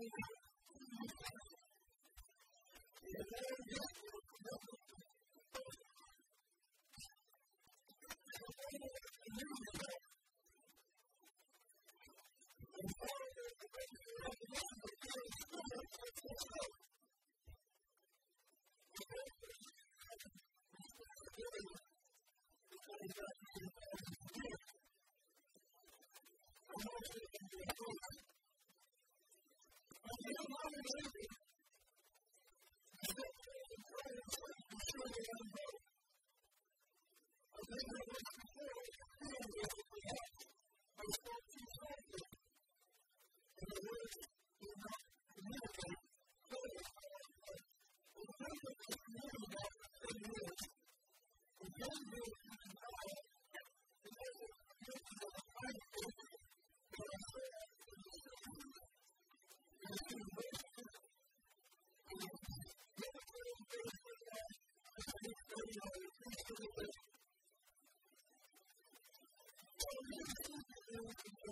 baby. ハハハハ!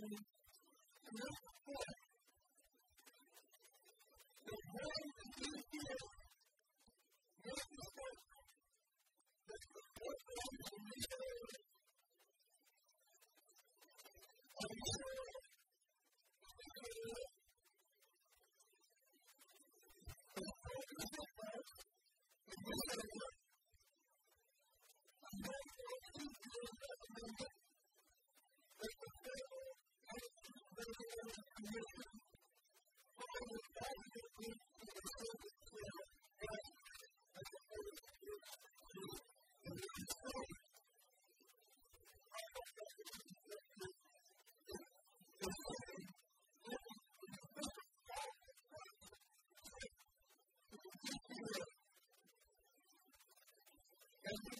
doing. And that's the point. The way we do here is the point. That's the point that we can be doing. And here, as we